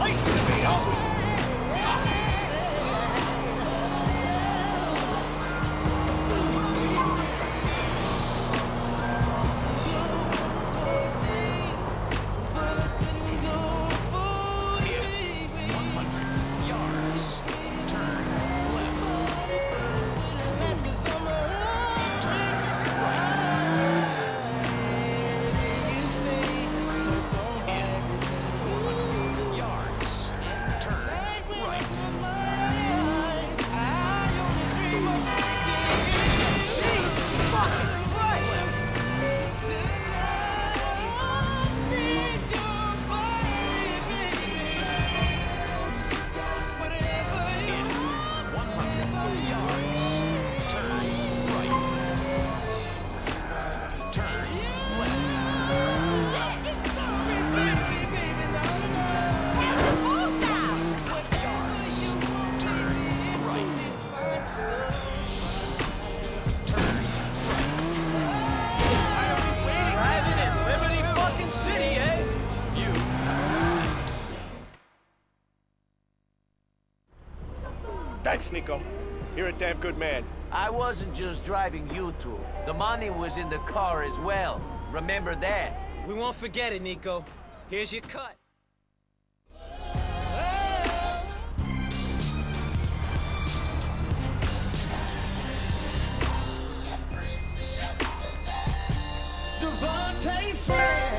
Fight! Thanks, Niko. You're a damn good man. I wasn't just driving you two. The money was in the car as well. Remember that? We won't forget it, Niko. Here's your cut. Devontae Smith.